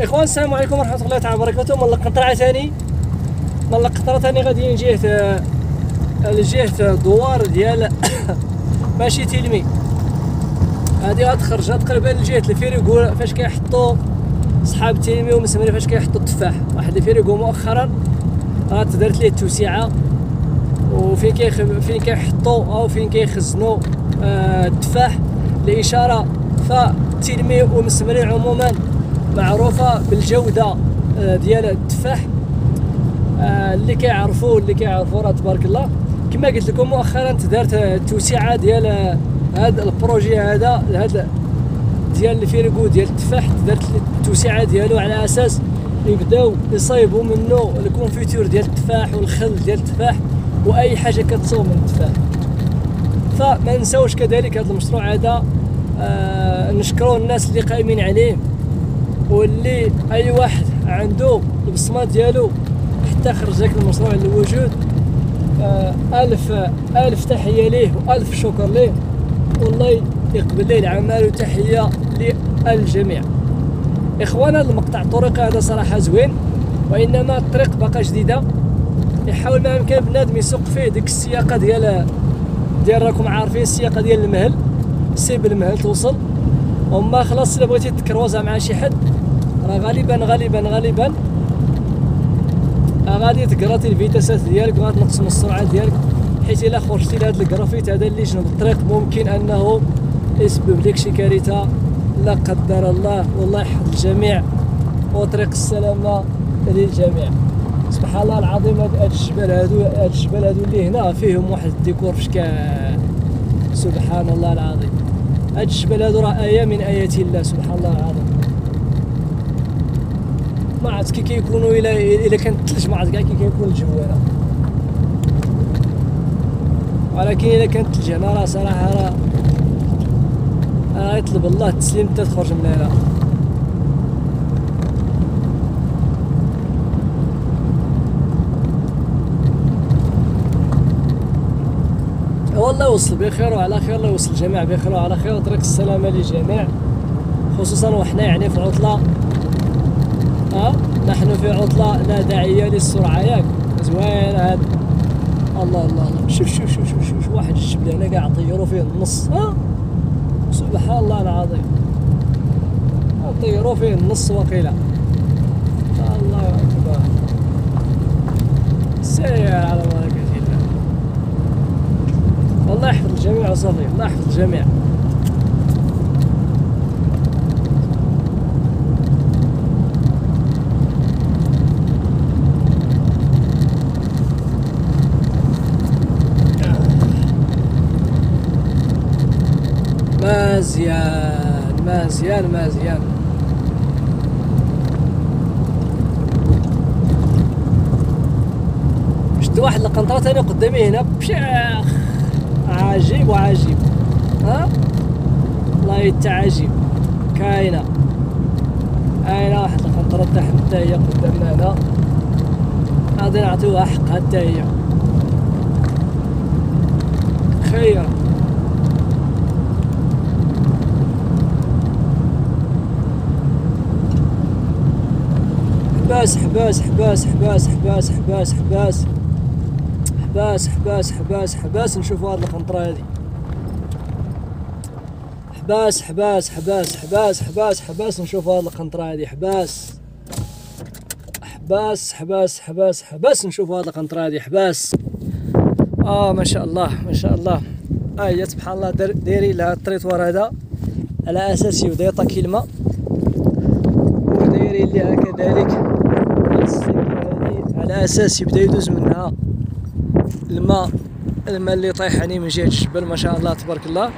إخوان السلام عليكم ورحمة الله تعالى وبركاته. من القطره ثاني من القطره ثاني غادي لجهه لجهه دوار ديال ماشي تلمي. هادي غتخرج تقريبا لجهه الفيريغو فاش كيحطوا صحاب تيلمي ومسمري فاش كيحطوا التفاح. واحد الفيريغو مؤخرا غتدارت ليه التوسعه وفين كيخ فين كيحطوا أو فين كيخزنوا آه التفاح. لإشارة فتلمي ومسمري عموما معروفة بالجودة آه ديال التفاح آه اللي كيعرفوا اللي كيعرفوا راه تبارك الله. كما قلت لكم مؤخرا تدارت التوسعه ديال هذا ال projet هذا هذا ديال الفيرغو ديال التفاح. دارت التوسعة ديالو على أساس يبداو يصايبوا منه ال confiture ديال التفاح والخل ديال التفاح وأي حاجة كتصاوب من التفاح. فما نساوش كذلك هذا المشروع هذا آه نشكروا الناس اللي قايمين عليه. واللي أي واحد عنده البصمة ديالو حتى خرج ذاك المشروع للوجود آه ألف ألف تحية ليه وألف شكر ليه. والله يقبل ليه العمل وتحية للجميع. إخوانا المقطع الطريقي هذا صراحة زوين وإنما الطريق باقا جديدة. يحاول ما يمكن بنادم يسوق فيه ديك السياقة ديال ديال راكم عارفين السياقة ديال المهل. سيب المهل توصل. وما خلاص إلا بغيتي تكروزها مع شي حد راه غالبا غالبا غادي تقراطي الفيتاسات ديالك وغتنقص من السرعة ديالك حيت إلا خرجتي لهذا الكرافيت هذا اللي جنب الطريق ممكن أنه يسبب لك شي كارثة. لا قدر الله والله يحفظ الجميع. وطريق السلامة للجميع. سبحان الله العظيم هاد الجبال هادو هاد الجبال هادو اللي هنا فيهم واحد الديكور فشكل سبحان الله العظيم. هاد الجبال هادو راه آية من آيات الله سبحان الله العظيم. ما عرفت كي كيكونوا الا إلا كان الثلج ما عرفت كاع كي كيكون الجو هنا ولكن إلا كانت الثلج هنا راه صراحة راه راه يطلب الله التسليم حتى تخرج من هنا. والله يوصل بخير وعلى خير الله يوصل الجميع بخير وعلى خير. وطريق السلامه للجميع خصوصا وحنا يعني في عطلة. ها؟ نحن في عطلة لا داعي للسرعة. ياك. زوين هذا الله الله الله. شوف شوف شوف شوف شوف, واحد الجبل هنا قاع طيروا فيه النص. ها؟ سبحان الله العظيم. طيروا فيه النص وقيلا الله أكبر. سير على بركه الله الله يحفظ الجميع وصافي الله يحفظ الجميع. مزيان مزيان مزيان شفت واحد القنطرة تاني قدامي هنا؟ بشاخ عجيب وعجيب. ها؟ والله التعجيب كاينة. كاينة واحد القنطرة تحت حتى هي قدامنا هنا. غادي نعطيوها حقها حتى هي. خير حباس حباس حباس حباس حباس حباس حباس حباس حباس حباس حباس نشوفوا هاد القنطرة هادي حباس حباس حباس حباس حباس حباس نشوفوا هاد القنطرة هادي حباس حباس حباس حباس حباس نشوفوا هاد القنطرة هادي حباس آه ما شاء الله ما شاء الله آه هي سبحان الله دايرين لها الطريطوار هذا على أساس يبدا يعطى كلمه ودايرين لها كذلك على أساس يبدأ يدوز منها الماء الماء اللي طايح يعني من جهة الجبل ما شاء الله تبارك الله.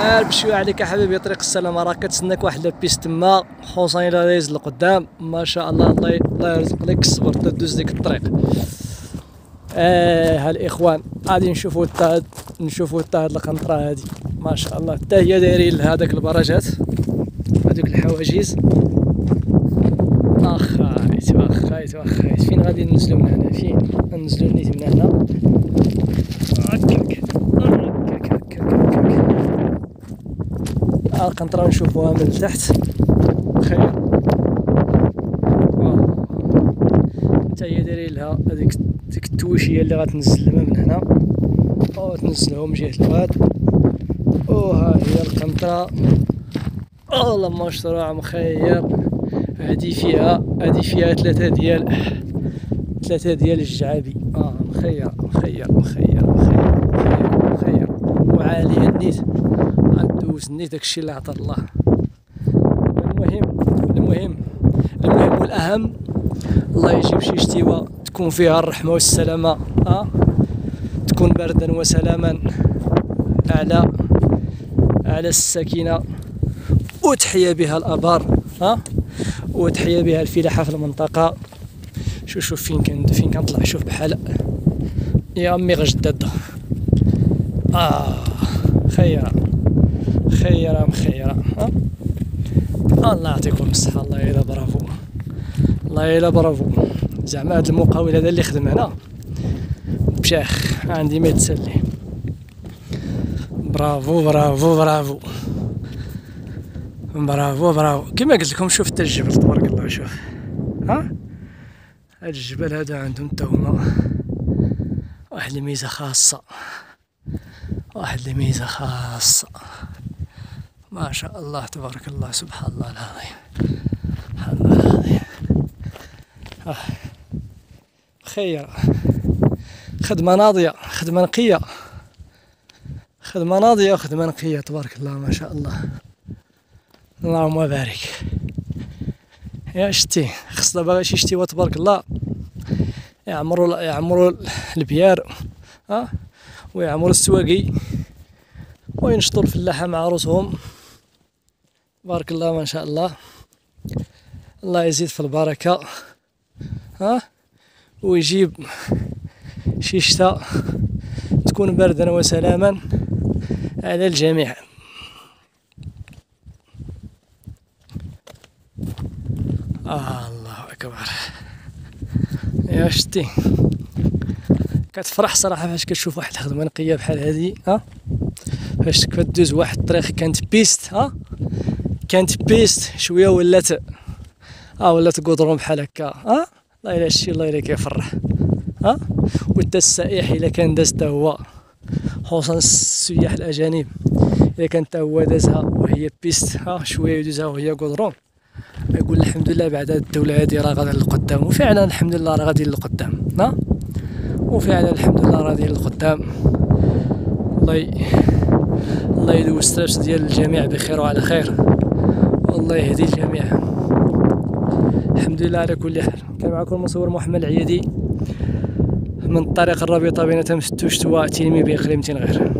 آه عليك حبيبي طريق السلامة راه كتسناك واحد لابيس تما. خصوصا إلى دايز لقدام ما شاء الله الله يرزق لك. الصبر تدوز ديك الطريق. آه الاخوان غادي نشوفوا حتى نشوفوا حتى هاد القنطرة هادي. ما شاء الله حتى هي دايرين هذاك البراجات. هذوك الحواجز. خايس واخا خايس. فين غادي ننزلو من هنا؟ فين؟ ننزلو نيت من هنا. آه، هكاك هكاك هكاك هكاك القنطرة نشوفوها من تحت. خير حتى هي دايرين لها هذيك ديك التوشية اللي غتنزل الماء من هنا. أو تنزلهم من جهة الواد. أو ها هي القنطرة. والله مشروع مخير هادي فيها هادي فيها ثلاثة ديال ثلاثة ديال الجعابي آه مخير مخير مخير مخير مخير مخير. وعالية النيت. غندوز النيت داكشي اللي عطا الله. المهم المهم المهم والأهم الله يجيب شي شتيوه تكون فيها الرحمة والسلامة. آه تكون بردا وسلاما على على السكينه وتحيا بها الأبار. ها وتحيا بها الفلاحة في المنطقة. شوف شوف فين كان فين كنطلع شوف بحال يا أمي غجداد آه خيرة. خيرة مخيره ها؟ الله يعطيكم الصحة الله يلا برافو. الله يلا برافو. زعما هاد المقاول هذا اللي خدم هنا. بشاخ عندي ما يتسلي. برافو برافو برافو. برافو برافو كما قلت لكم شوف حتى الجبل تبارك الله شوف. ها؟ هاد الجبل هذا عندهم حتى هما واحد الميزة خاصة. واحد الميزة خاصة. ما شاء الله تبارك الله سبحان الله العظيم. سبحان الله العظيم. خير. خدمة ناضية خدمة نقية. خدمة ناضية وخدمة نقية تبارك الله ما شاء الله. اللهم بارك. يا شتي خص دابا شي شتي تبارك الله. يعمروا يعمروا البيار ها؟ ويعمروا السواقي. وينشطوا الفلاحة مع روسهم بارك الله ما شاء الله. الله يزيد في البركة ها؟ ويجيب شي شتاء تكون بردا وسلاما على الجميع. الله أكبر. يا شتي. كتفرح صراحة فاش كتشوف واحد الخدمة نقية بحال هادي ها؟ فاش كتدوز واحد الطريق كانت piste ها؟ كانت piste شوية ولات آه ولات قدرون بحال هكا ها؟ الله إلا شتي الله إلا كيفرح ها؟ وتا السائح إلا كان داز حتى هو. خصوصا السياح الأجانب. إلا كان حتى هو دازها وهي piste ها؟ شوية يدوزها وهي قدرون يقول الحمد لله بعد الدولة هذه راه غادا للقدام وفعلا الحمد لله راه غادي للقدام ها وفعلا الحمد لله راه غادي للقدام. الله. الله يدوز السرس ديال الجميع بخير وعلى خير. والله يهدي الجميع. الحمد لله على كل حال. كان معكم المصور محمد العيادي من طريق الرابطة بين تمستوشت وتيمي بإقليم غير